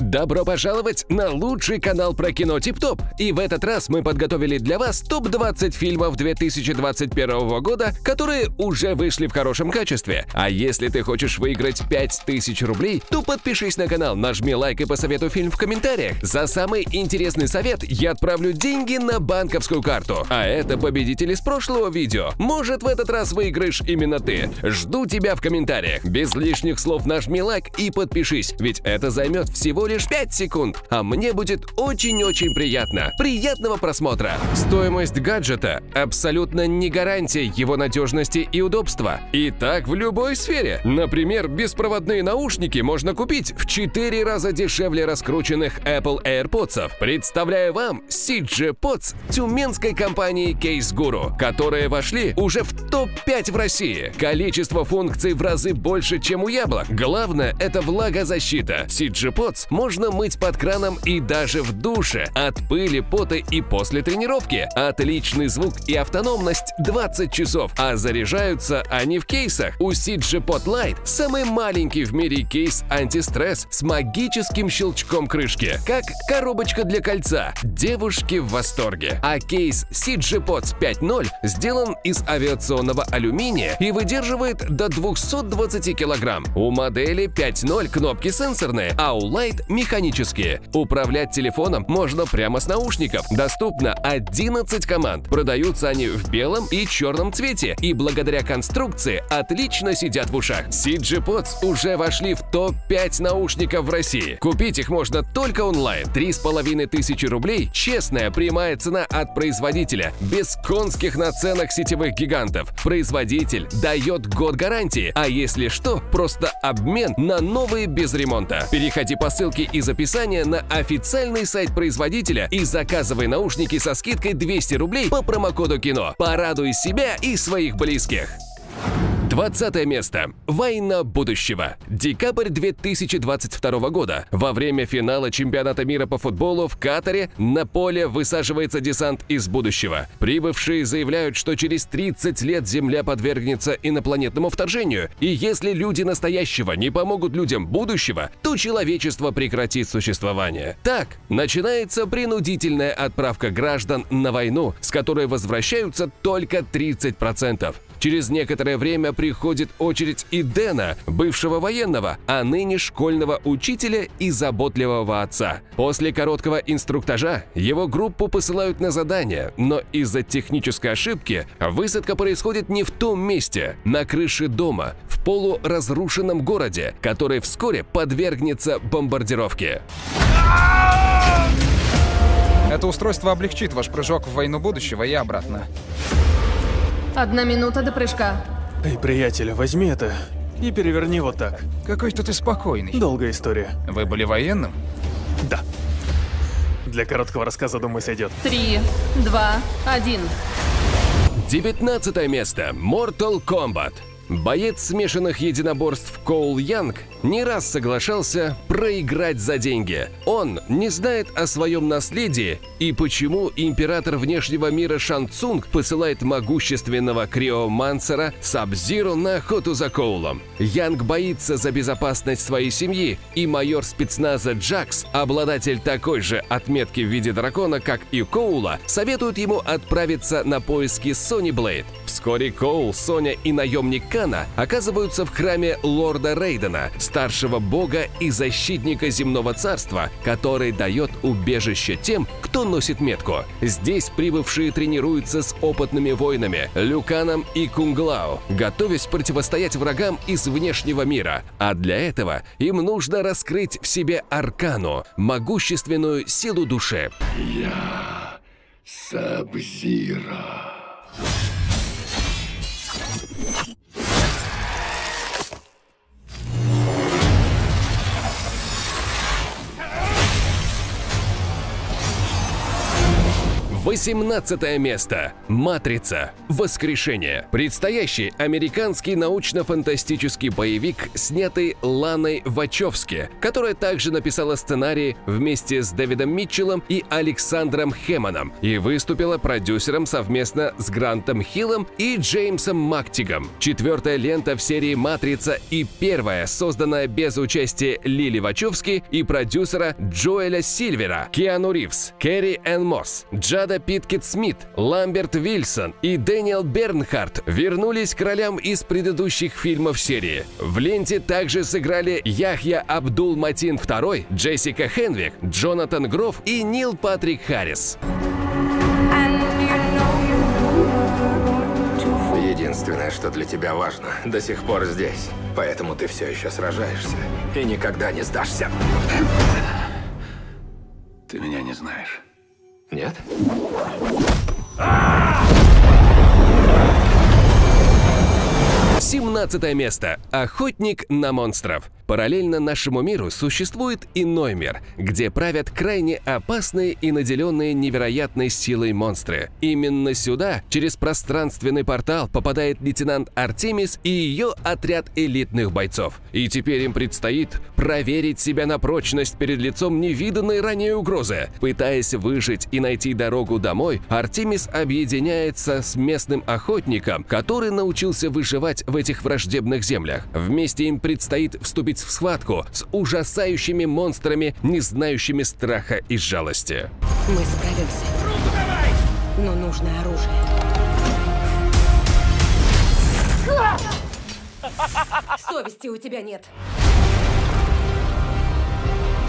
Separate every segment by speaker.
Speaker 1: Добро пожаловать на лучший канал про кино Тип Топ. И в этот раз мы подготовили для вас топ-20 фильмов 2021 года, которые уже вышли в хорошем качестве. А если ты хочешь выиграть 5000 рублей, то подпишись на канал, нажми лайк и посоветуй фильм в комментариях. За самый интересный совет я отправлю деньги на банковскую карту. А это победитель из прошлого видео. Может, в этот раз выиграешь именно ты. Жду тебя в комментариях. Без лишних слов нажми лайк и подпишись, ведь это займет всего лишь 5 секунд, а мне будет очень-очень приятно. Приятного просмотра! Стоимость гаджета абсолютно не гарантия его надежности и удобства. И так в любой сфере. Например, беспроводные наушники можно купить в 4 раза дешевле раскрученных Apple AirPods. Представляю вам CG Pods тюменской компании Case Guru, которые вошли уже в топ-5 в России. Количество функций в разы больше, чем у яблок. Главное – это влагозащита. CG Pods можно мыть под краном и даже в душе, от пыли, пота и после тренировки. Отличный звук и автономность 20 часов, а заряжаются они в кейсах. У CG Pod Lite самый маленький в мире кейс антистресс с магическим щелчком крышки, как коробочка для кольца. Девушки в восторге. А кейс CG Pods 5.0 сделан из авиационного алюминия и выдерживает до 220 килограмм. У модели 5.0 кнопки сенсорные, а у Lite механические. Управлять телефоном можно прямо с наушников. Доступно 11 команд. Продаются они в белом и черном цвете и благодаря конструкции отлично сидят в ушах. CG Pods уже вошли в топ-5 наушников в России. Купить их можно только онлайн. 3,5 тысячи рублей – честная прямая цена от производителя, без конских наценок сетевых гигантов. Производитель дает год гарантии, а если что, просто обмен на новые без ремонта. Переходи по ссылке из описания на официальный сайт производителя и заказывай наушники со скидкой 200 рублей по промокоду КИНО. Порадуй себя и своих близких. 20 место. Война будущего. Декабрь 2022 года. Во время финала чемпионата мира по футболу в Катаре на поле высаживается десант из будущего. Прибывшие заявляют, что через 30 лет Земля подвергнется инопланетному вторжению, и если люди настоящего не помогут людям будущего, то человечество прекратит существование. Так, начинается принудительная отправка граждан на войну, с которой возвращаются только 30%. Через некоторое время приходит очередь и Дэна, бывшего военного, а ныне школьного учителя и заботливого отца. После короткого инструктажа его группу посылают на задание, но из-за технической ошибки высадка происходит не в том месте, на крыше дома, в полуразрушенном городе, который вскоре подвергнется бомбардировке.
Speaker 2: Это устройство облегчит ваш прыжок в войну будущего и обратно.
Speaker 3: Одна минута до прыжка.
Speaker 4: Эй, приятель, возьми это и переверни вот так.
Speaker 2: Какой-то ты спокойный.
Speaker 4: Долгая история.
Speaker 2: Вы были военным?
Speaker 4: Да. Для короткого рассказа, думаю, сойдет.
Speaker 3: Три, два, один.
Speaker 1: 19 место. Mortal Kombat. Боец смешанных единоборств Коул Янг не раз соглашался проиграть за деньги. Он не знает о своем наследии и почему император внешнего мира Шан Цунг посылает могущественного криомансера Сабзиру на охоту за Коулом. Янг боится за безопасность своей семьи, и майор спецназа Джакс, обладатель такой же отметки в виде дракона, как и Коула, советует ему отправиться на поиски Сони Блейд. Вскоре Коул, Соня и наемник Кана оказываются в храме лорда Рейдена, старшего бога и защитника земного царства, который дает убежище тем, кто носит метку. Здесь прибывшие тренируются с опытными воинами Люканом и Кунглау, готовясь противостоять врагам из внешнего мира. А для этого им нужно раскрыть в себе аркану, могущественную силу души.
Speaker 5: Я Сабзира.
Speaker 1: 18 место. «Матрица. Воскрешение». Предстоящий американский научно-фантастический боевик, снятый Ланой Вачовски, которая также написала сценарий вместе с Дэвидом Митчеллом и Александром Хэммоном и выступила продюсером совместно с Грантом Хиллом и Джеймсом Мактигом. Четвертая лента в серии «Матрица» и первая, созданная без участия Лили Вачовски и продюсера Джоэля Сильвера, Киану Ривз, Керри Энн Мосс, Джада Пинкетт Смит, Ламберт Вильсон и Дэниел Бернхарт вернулись к ролям из предыдущих фильмов серии. В ленте также сыграли Яхья Абдул Матин II, Джессика Хенвик, Джонатан Гроф и Нил Патрик Харрис.
Speaker 5: Единственное, что для тебя важно, до сих пор здесь. Поэтому ты все еще сражаешься и никогда не сдашься.
Speaker 6: Ты меня не знаешь.
Speaker 5: Нет?
Speaker 1: 17 место. Охотник на монстров. Параллельно нашему миру существует иной мир, где правят крайне опасные и наделенные невероятной силой монстры. Именно сюда, через пространственный портал, попадает лейтенант Артемис и ее отряд элитных бойцов. И теперь им предстоит проверить себя на прочность перед лицом невиданной ранее угрозы. Пытаясь выжить и найти дорогу домой, Артемис объединяется с местным охотником, который научился выживать в этих враждебных землях. Вместе им предстоит вступить в схватку с ужасающими монстрами, не знающими страха и жалости.
Speaker 7: Мы справимся. Но нужно оружие. Совести у тебя нет.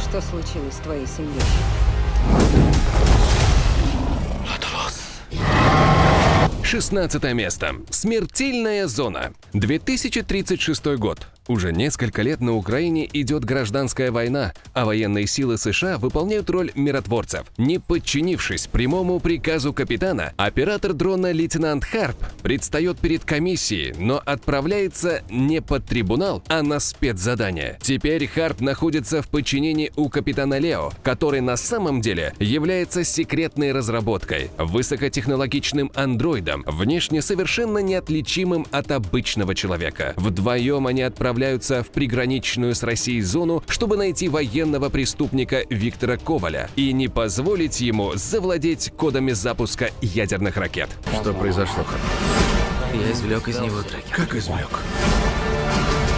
Speaker 7: Что случилось с твоей семьей?
Speaker 1: 16 место. Смертельная зона. 2036 год. Уже несколько лет на Украине идет гражданская война, а военные силы США выполняют роль миротворцев. Не подчинившись прямому приказу капитана, оператор дрона лейтенант Харп предстает перед комиссией, но отправляется не под трибунал, а на спецзадание. Теперь Харп находится в подчинении у капитана Лео, который на самом деле является секретной разработкой, высокотехнологичным андроидом, внешне совершенно неотличимым от обычного человека. Вдвоем они отправляются отправляются в приграничную с Россией зону, чтобы найти военного преступника Виктора Коваля и не позволить ему завладеть кодами запуска ядерных ракет.
Speaker 6: Что произошло?
Speaker 8: Я извлек из него треки.
Speaker 6: Как извлек?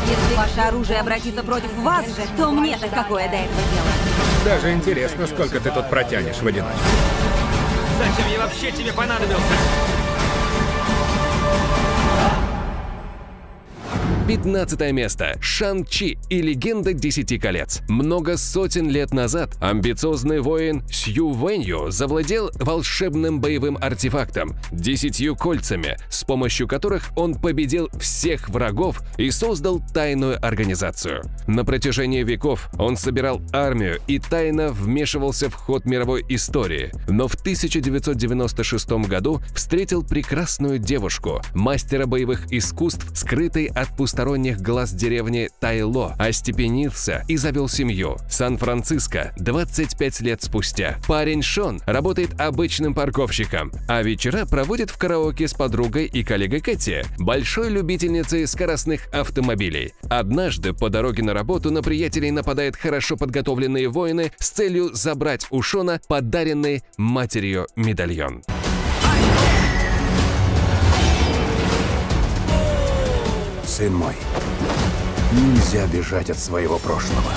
Speaker 7: Если ваше оружие обратится против вас же, то мне-то какое до этого дело?
Speaker 6: Даже интересно, сколько ты тут протянешь в одиночку.
Speaker 8: Зачем я вообще тебе понадобился?
Speaker 1: 15 место. Шан-Чи и легенда Десяти колец. Много сотен лет назад амбициозный воин Сью Вэнью завладел волшебным боевым артефактом – десятью кольцами, с помощью которых он победил всех врагов и создал тайную организацию. На протяжении веков он собирал армию и тайно вмешивался в ход мировой истории, но в 1996 году встретил прекрасную девушку, мастера боевых искусств, скрытой от пустоты посторонних глаз деревни Тайло, остепенился и завел семью. Сан-Франциско 25 лет спустя. Парень Шон работает обычным парковщиком, а вечера проводит в караоке с подругой и коллегой Кэти, большой любительницей скоростных автомобилей. Однажды по дороге на работу на приятелей нападают хорошо подготовленные воины с целью забрать у Шона подаренный матерью медальон.
Speaker 6: Сын мой, нельзя бежать от своего прошлого.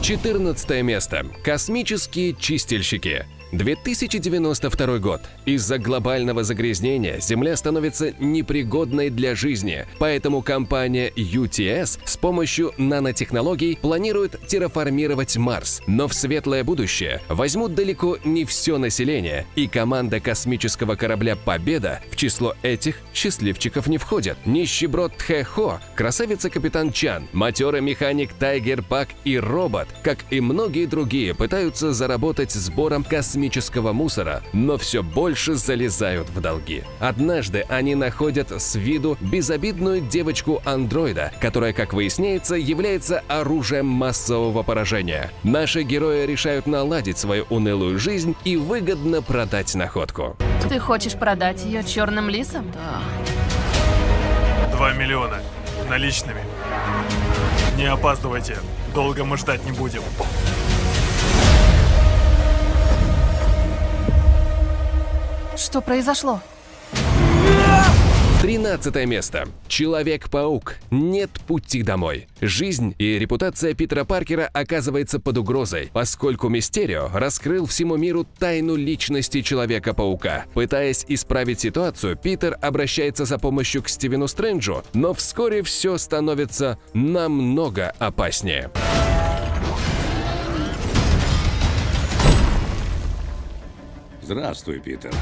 Speaker 1: Четырнадцатое место. Космические чистильщики. 2092 год. Из-за глобального загрязнения Земля становится непригодной для жизни, поэтому компания UTS с помощью нанотехнологий планирует терраформировать Марс. Но в светлое будущее возьмут далеко не все население, и команда космического корабля «Победа» в число этих счастливчиков не входит. Нищеброд Тхэ Хо, красавица-капитан Чан, матерый механик Тайгер Пак и робот, как и многие другие, пытаются заработать сбором космических космического мусора, но все больше залезают в долги. Однажды они находят с виду безобидную девочку-андроида, которая, как выясняется, является оружием массового поражения. Наши герои решают наладить свою унылую жизнь и выгодно продать находку.
Speaker 3: Ты хочешь продать ее черным лисам?
Speaker 4: Два миллиона. Наличными. Не опаздывайте. Долго мы ждать не будем.
Speaker 3: Что произошло?
Speaker 1: 13 место. Человек-паук. Нет пути домой. Жизнь и репутация Питера Паркера оказывается под угрозой, поскольку Мистерио раскрыл всему миру тайну личности Человека-паука. Пытаясь исправить ситуацию, Питер обращается за помощью к Стивену Стрэнджу, но вскоре все становится намного опаснее.
Speaker 6: Здравствуй, Питер.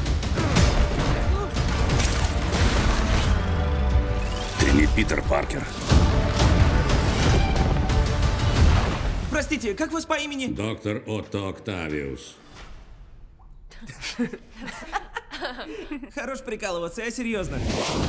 Speaker 6: Питер Паркер.
Speaker 8: Простите, как вас по имени?
Speaker 6: Доктор Отто Октавиус.
Speaker 8: Хорош прикалываться, я серьезно.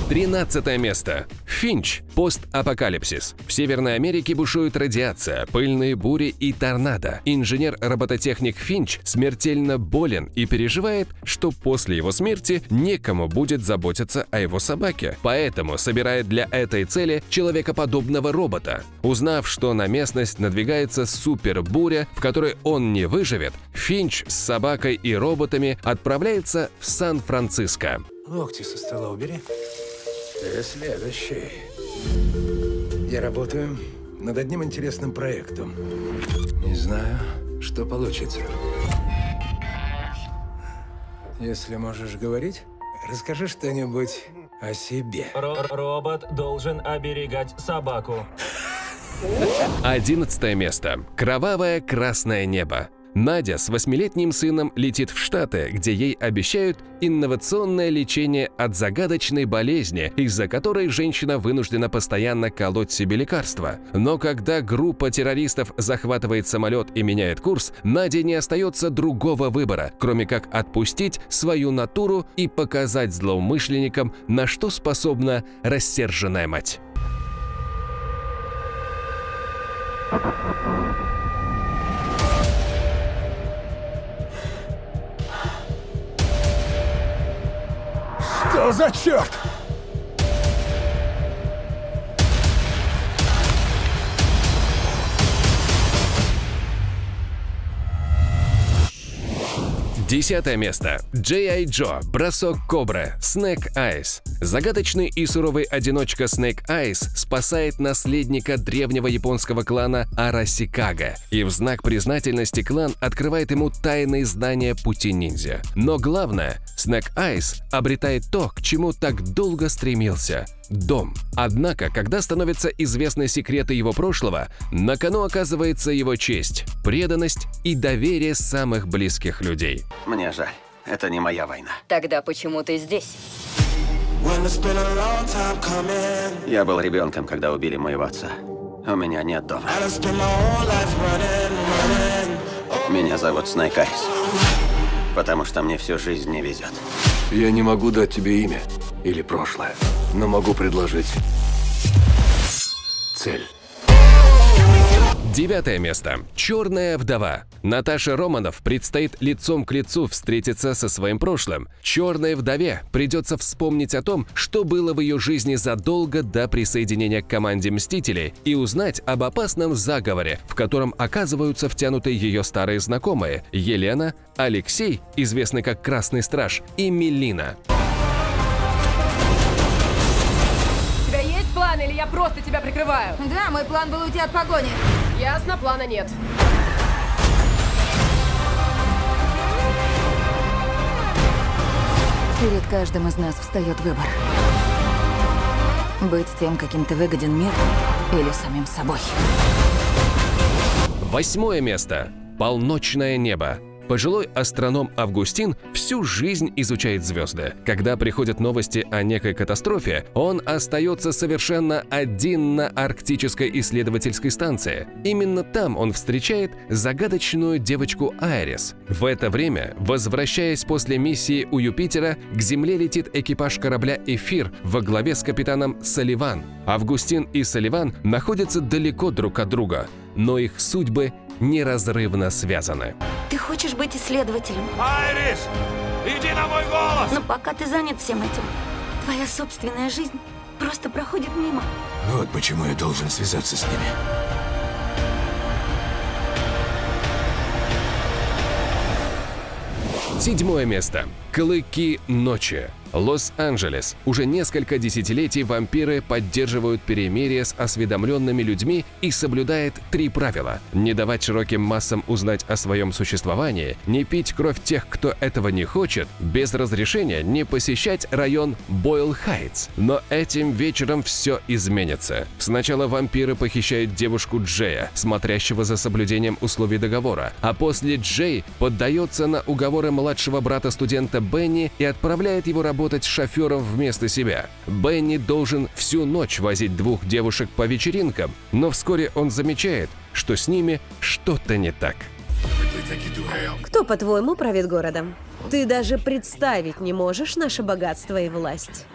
Speaker 1: 13 место. Финч. Постапокалипсис. В Северной Америке бушует радиация, пыльные бури и торнадо. Инженер-робототехник Финч смертельно болен и переживает, что после его смерти некому будет заботиться о его собаке. Поэтому собирает для этой цели человекоподобного робота. Узнав, что на местность надвигается супербуря, в которой он не выживет, Финч с собакой и роботами отправляется в Сан-Франциско.
Speaker 9: Локти со стола убери. Ты следующий. Я работаю над одним интересным проектом. Не знаю, что получится. Если можешь говорить, расскажи что-нибудь о себе.
Speaker 8: робот должен оберегать собаку.
Speaker 1: 11 место. Кровавое красное небо. Надя с восьмилетним сыном летит в Штаты, где ей обещают инновационное лечение от загадочной болезни, из-за которой женщина вынуждена постоянно колоть себе лекарства. Но когда группа террористов захватывает самолет и меняет курс, Наде не остается другого выбора, кроме как отпустить свою натуру и показать злоумышленникам, на что способна рассерженная мать.
Speaker 9: Что за черт?
Speaker 1: Десятое место. J.I. Джо. Бросок Кобры. Снэк Айс. Загадочный и суровый одиночка Снэк Айс спасает наследника древнего японского клана Арасикага. И в знак признательности клан открывает ему тайные здания пути ниндзя. Но главное, Снэк Айс обретает то, к чему так долго стремился – дом. Однако, когда становятся известны секреты его прошлого, на кону оказывается его честь, преданность и доверие самых близких людей.
Speaker 10: Мне жаль. Это не моя война.
Speaker 7: Тогда почему ты здесь?
Speaker 10: Я был ребенком, когда убили моего отца. У меня нет дома. Меня зовут Снайк Айс. Потому что мне всю жизнь не везет.
Speaker 6: Я не могу дать тебе имя или прошлое, но могу предложить цель.
Speaker 1: Девятое место. Черная вдова. Наташа Романов предстоит лицом к лицу встретиться со своим прошлым. Черной вдове придется вспомнить о том, что было в ее жизни задолго до присоединения к команде Мстителей и узнать об опасном заговоре, в котором оказываются втянуты ее старые знакомые – Елена, Алексей, известный как Красный Страж, и Мелина.
Speaker 3: Просто тебя прикрываю?
Speaker 7: Да, мой план был уйти от погони.
Speaker 3: Ясно, плана нет.
Speaker 7: Перед каждым из нас встает выбор. Быть тем, каким ты выгоден мир, или самим собой.
Speaker 1: Восьмое место. Полночное небо. Пожилой астроном Августин всю жизнь изучает звезды. Когда приходят новости о некой катастрофе, он остается совершенно один на арктической исследовательской станции. Именно там он встречает загадочную девочку Айрис. В это время, возвращаясь после миссии у Юпитера, к Земле летит экипаж корабля «Эфир» во главе с капитаном Салливан. Августин и Салливан находятся далеко друг от друга, но их судьбы неразрывно связаны.
Speaker 11: Ты хочешь быть исследователем?
Speaker 12: Айрис! Иди на мой голос!
Speaker 11: Но пока ты занят всем этим, твоя собственная жизнь просто проходит мимо.
Speaker 9: Вот почему я должен связаться с ними.
Speaker 1: Седьмое место. Клыки ночи. Лос-Анджелес. Уже несколько десятилетий вампиры поддерживают перемирие с осведомленными людьми и соблюдает три правила. Не давать широким массам узнать о своем существовании, не пить кровь тех, кто этого не хочет, без разрешения не посещать район Бойл-Хайтс. Но этим вечером все изменится. Сначала вампиры похищают девушку Джея, смотрящего за соблюдением условий договора, а после Джей поддается на уговоры младшего брата студента Бенни и отправляет его работать работать шофером вместо себя. Бенни должен всю ночь возить двух девушек по вечеринкам, но вскоре он замечает, что с ними что-то не так.
Speaker 13: Кто, по-твоему, правит городом? Ты даже представить не можешь наше богатство и власть.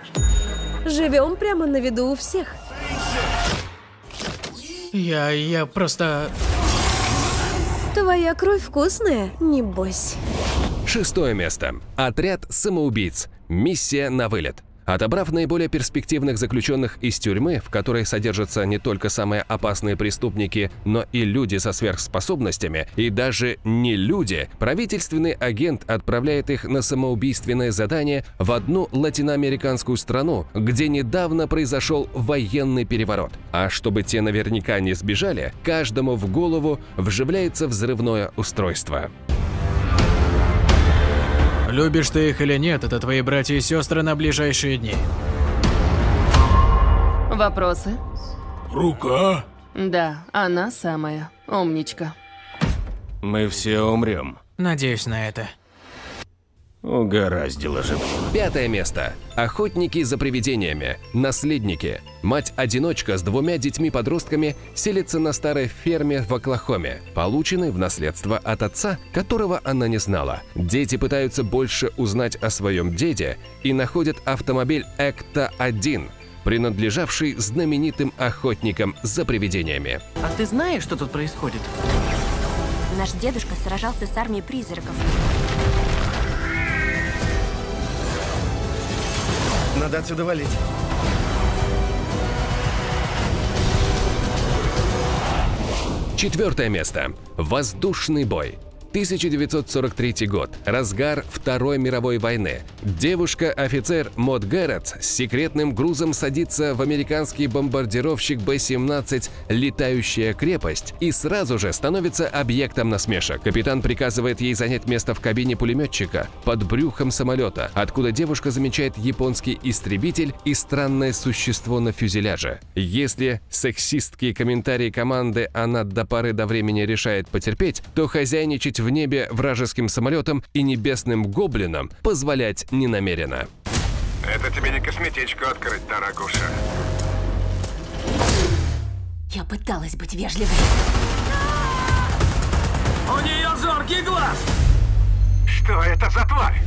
Speaker 13: Живем прямо на виду у всех.
Speaker 14: Я... я просто...
Speaker 13: Твоя кровь вкусная, небось.
Speaker 1: Шестое место. Отряд самоубийц. Миссия на вылет. Отобрав наиболее перспективных заключенных из тюрьмы, в которой содержатся не только самые опасные преступники, но и люди со сверхспособностями, и даже не люди, правительственный агент отправляет их на самоубийственное задание в одну латиноамериканскую страну, где недавно произошел военный переворот. А чтобы те наверняка не сбежали, каждому в голову вживляется взрывное устройство.
Speaker 14: Любишь ты их или нет, это твои братья и сестры на ближайшие дни.
Speaker 3: Вопросы?
Speaker 12: Рука?
Speaker 3: Да, она самая. Умничка.
Speaker 15: Мы все умрем.
Speaker 14: Надеюсь на это.
Speaker 15: Угораздило же.
Speaker 1: Пятое место. Охотники за привидениями. Наследники. Мать-одиночка с двумя детьми-подростками селится на старой ферме в Оклахоме, полученной в наследство от отца, которого она не знала. Дети пытаются больше узнать о своем деде и находят автомобиль Экта-1, принадлежавший знаменитым охотникам за привидениями.
Speaker 16: А ты знаешь, что тут происходит?
Speaker 11: Наш дедушка сражался с армией призраков.
Speaker 16: Надо отсюда валить.
Speaker 1: Четвертое место. Воздушный бой. 1943 год. Разгар Второй мировой войны. Девушка-офицер Мод Гаррет с секретным грузом садится в американский бомбардировщик Б-17 «Летающая крепость» и сразу же становится объектом насмешек. Капитан приказывает ей занять место в кабине пулеметчика под брюхом самолета, откуда девушка замечает японский истребитель и странное существо на фюзеляже. Если сексистские комментарии команды она до поры до времени решает потерпеть, то хозяйничать в небе вражеским самолетом и небесным гоблинам позволять не намерена.
Speaker 5: Это тебе не косметичку открыть, дорогуша.
Speaker 11: Я пыталась быть вежливой.
Speaker 12: У нее зоркий глаз!
Speaker 5: Что это за тварь?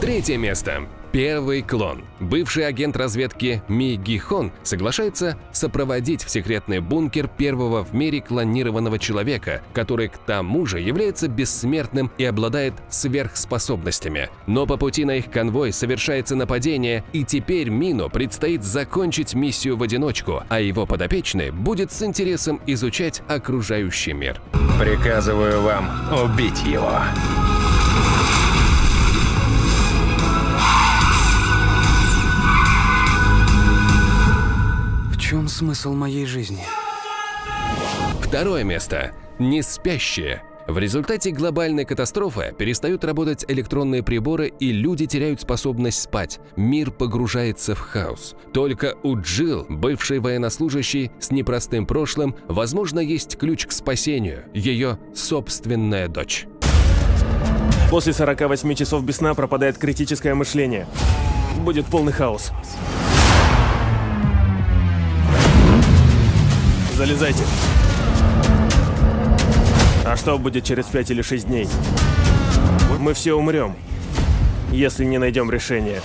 Speaker 1: Третье место. Первый клон. Бывший агент разведки Ми Гихон соглашается сопроводить в секретный бункер первого в мире клонированного человека, который к тому же является бессмертным и обладает сверхспособностями. Но по пути на их конвой совершается нападение, и теперь Мину предстоит закончить миссию в одиночку, а его подопечный будет с интересом изучать окружающий мир.
Speaker 15: Приказываю вам убить его.
Speaker 16: Чем смысл моей жизни?
Speaker 1: Второе место. Не спящие. В результате глобальной катастрофы перестают работать электронные приборы и люди теряют способность спать. Мир погружается в хаос. Только у Джилл, бывшей военнослужащей с непростым прошлым, возможно, есть ключ к спасению – ее собственная дочь.
Speaker 17: После 48 часов без сна пропадает критическое мышление. Будет полный хаос. Залезайте. А что будет через 5 или 6 дней? Мы все умрем, если не найдем решения.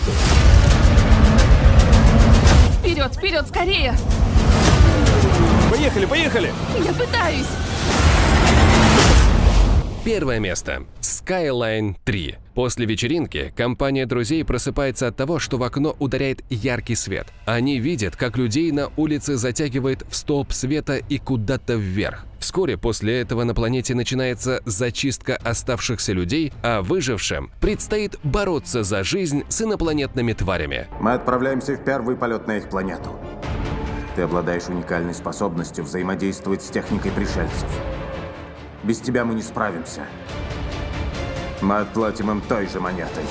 Speaker 3: Вперед, вперед, скорее!
Speaker 17: Поехали, поехали!
Speaker 3: Я пытаюсь!
Speaker 1: Первое место. Skyline 3. После вечеринки компания друзей просыпается от того, что в окно ударяет яркий свет. Они видят, как людей на улице затягивает в столб света и куда-то вверх. Вскоре после этого на планете начинается зачистка оставшихся людей, а выжившим предстоит бороться за жизнь с инопланетными тварями.
Speaker 18: Мы отправляемся в первый полет на их планету. Ты обладаешь уникальной способностью взаимодействовать с техникой пришельцев. Без тебя мы не справимся. Мы отплатим им той же монетой.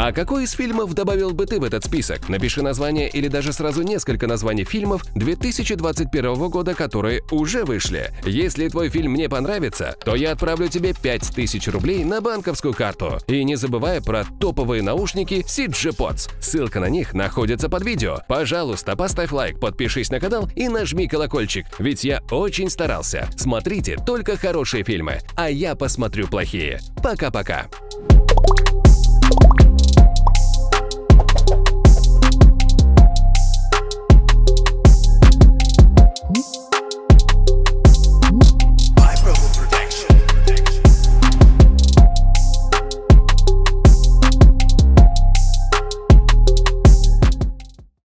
Speaker 1: А какой из фильмов добавил бы ты в этот список? Напиши название или даже сразу несколько названий фильмов 2021 года, которые уже вышли. Если твой фильм мне понравится, то я отправлю тебе 5000 рублей на банковскую карту. И не забывай про топовые наушники CG Pods. Ссылка на них находится под видео. Пожалуйста, поставь лайк, подпишись на канал и нажми колокольчик, ведь я очень старался. Смотрите только хорошие фильмы, а я посмотрю плохие. Пока-пока.